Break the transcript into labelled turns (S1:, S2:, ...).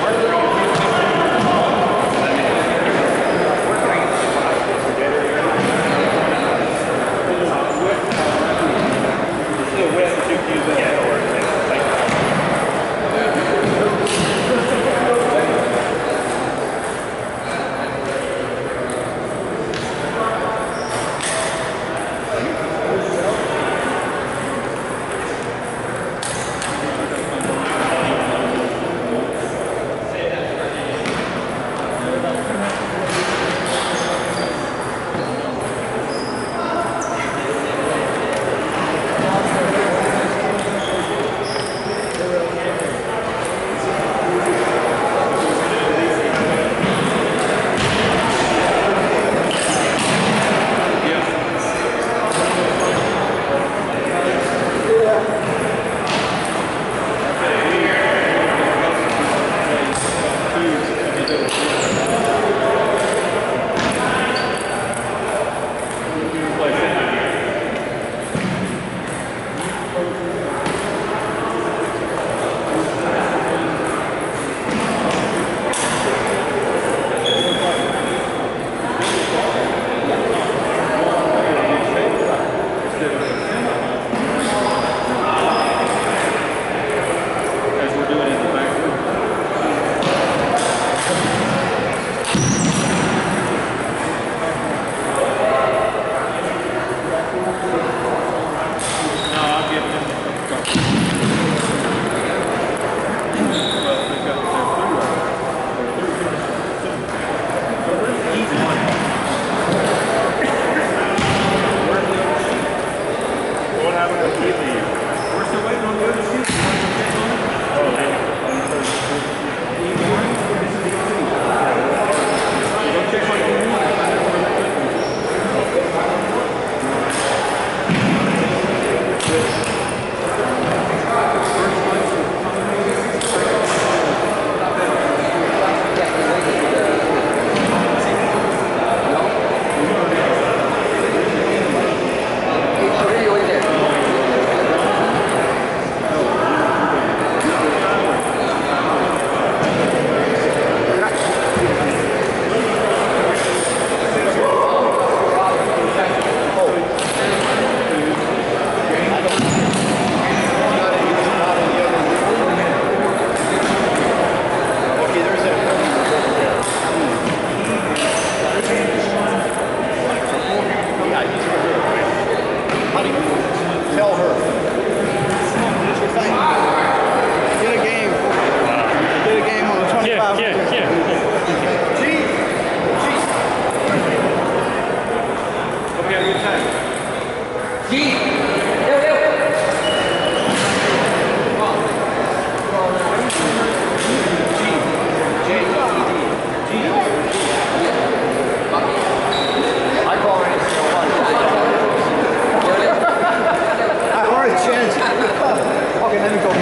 S1: right, Me go.